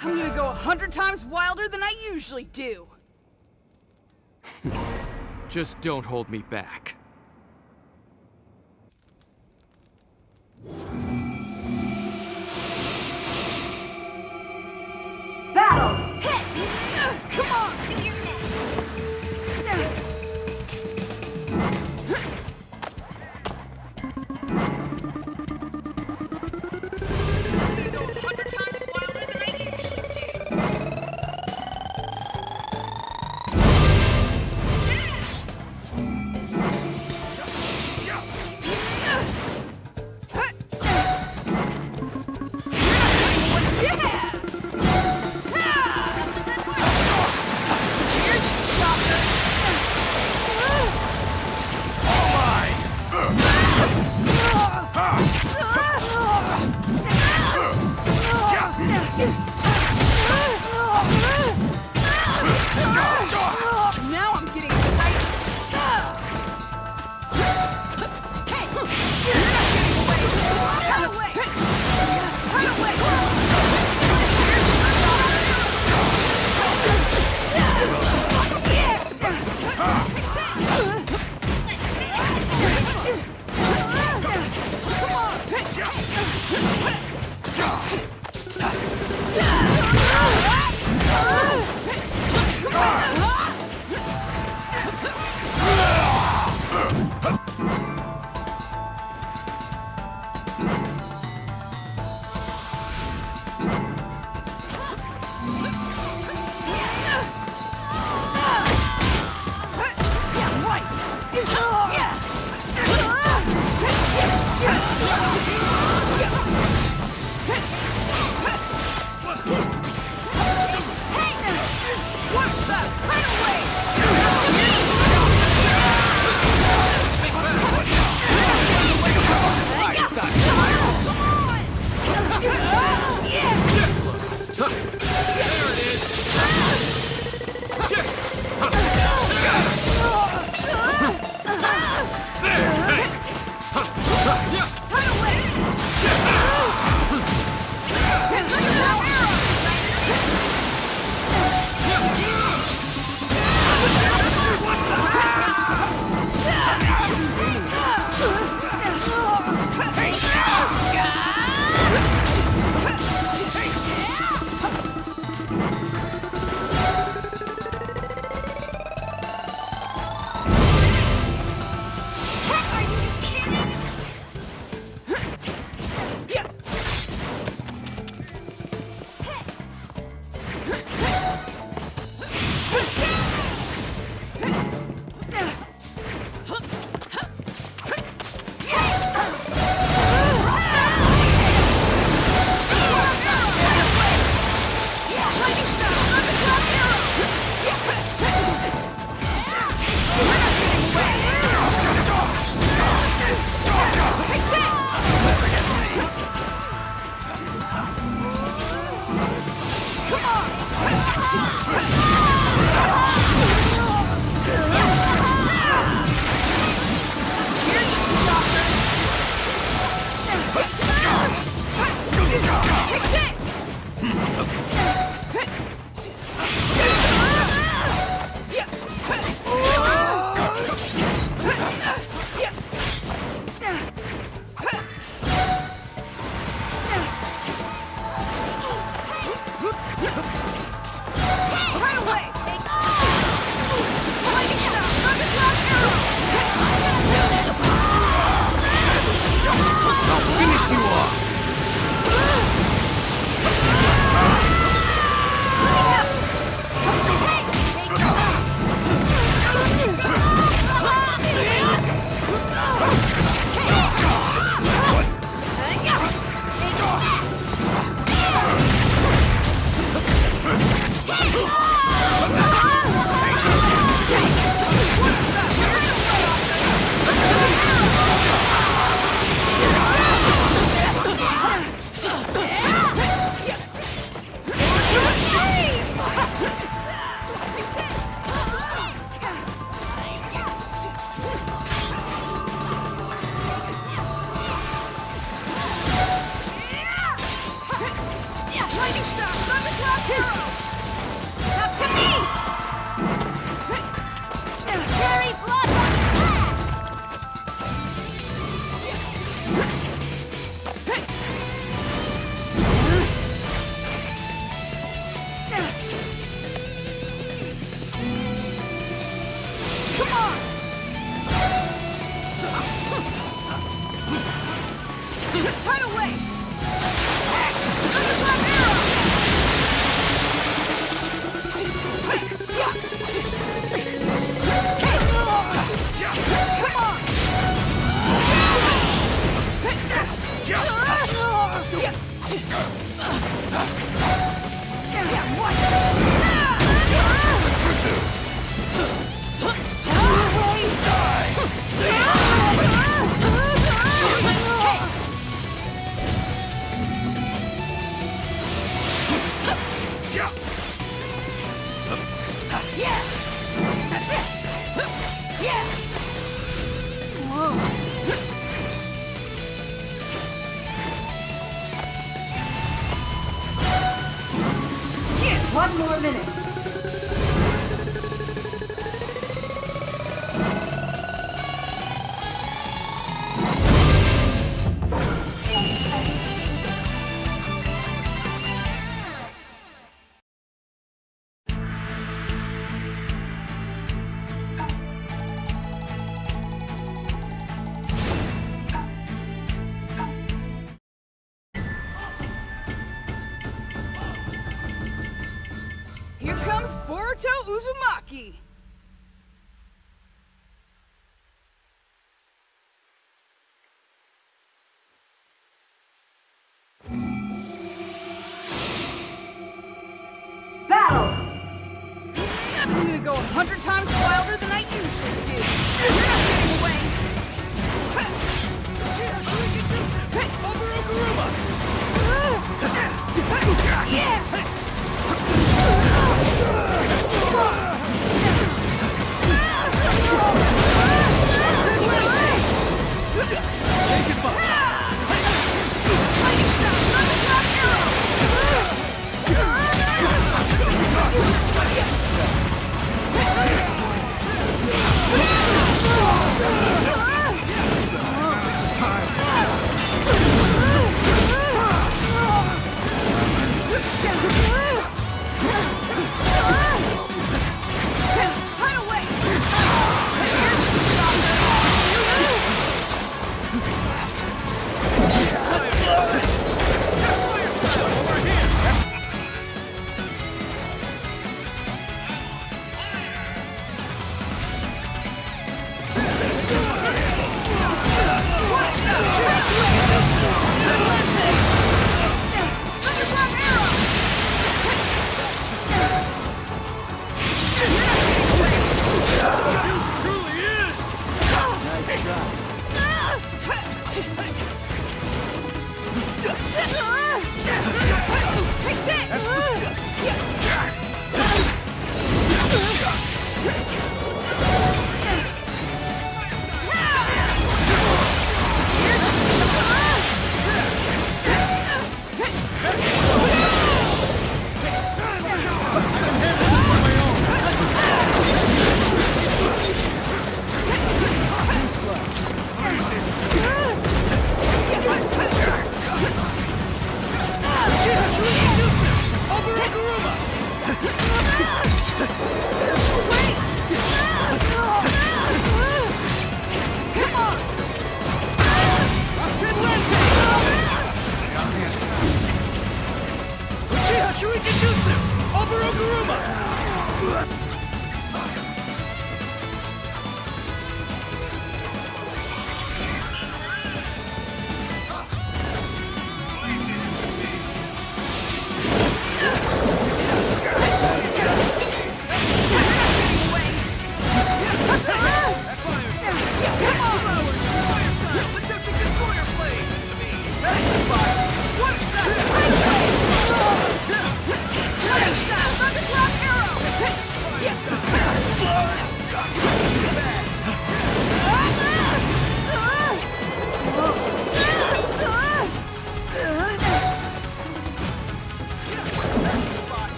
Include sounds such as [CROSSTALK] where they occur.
I'm gonna go a hundred times wilder than I usually do. [LAUGHS] Just don't hold me back. lightning star! Thundercloud arrow! To me! Whoa! One more minute. Boruto Uzumaki! That's the... Shuriken Jutsu!